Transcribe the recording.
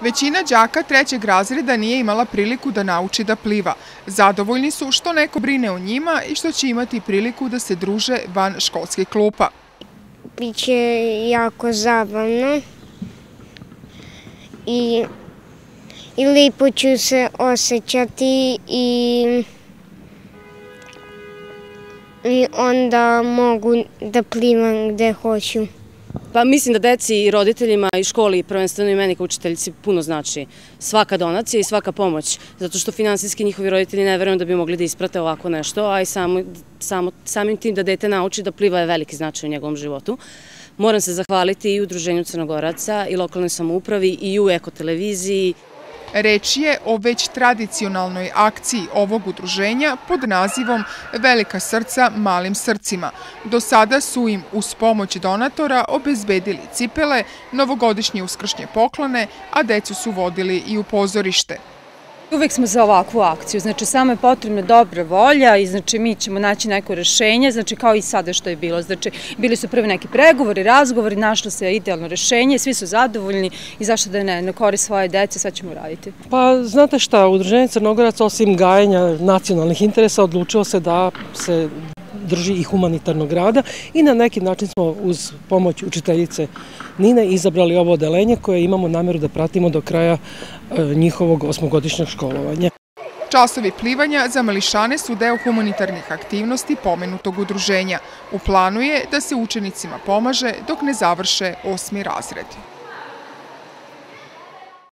Većina đaka trećeg razreda nije imala priliku da nauči da pliva. Zadovoljni su što neko brine o njima i što će imati priliku da se druže van školskih klupa. Biće jako zabavno i, i lipo ću se osjećati i, i onda mogu da plivam gde hoću. Pa mislim da deci i roditeljima i školi, prvenstveno i meni kao učiteljici, puno znači svaka donacija i svaka pomoć, zato što finansijski njihovi roditelji ne verujem da bi mogli da isprate ovako nešto, a i samo, samo, samim tim da dete nauči da pliva je veliki značaj u njegovom životu. Moram se zahvaliti i Udruženju Crnogoraca i lokalnoj samoupravi i u ekoteleviziji. Reč je o već tradicionalnoj akciji ovog udruženja pod nazivom Velika srca malim srcima. Do sada su im uz pomoć donatora obezbedili cipele, novogodišnje uskršnje poklone, a decu su vodili i u pozorište. Uvek smo za ovakvu akciju, znači samo je potrebna dobra volja i znači mi ćemo naći neko rešenje, znači kao i sada što je bilo. Znači bili su prvi neki pregovori, razgovori, našlo se idealno rešenje, svi su zadovoljni i zašto da ne, ne kori svoje dece, sve ćemo raditi. Pa znate šta, Udruženje Crnogorac osim gajenja nacionalnih interesa odlučilo se da se drži i humanitarnog rada i na neki način smo uz pomoć učiteljice Nine izabrali ovo odelenje koje imamo nameru da pratimo do kraja e, njihovog osmogodišnjeg školovanja. Časovi plivanja za mališane su deo humanitarnih aktivnosti pomenutog udruženja. U planu je da se učenicima pomaže dok ne završe osmi razred.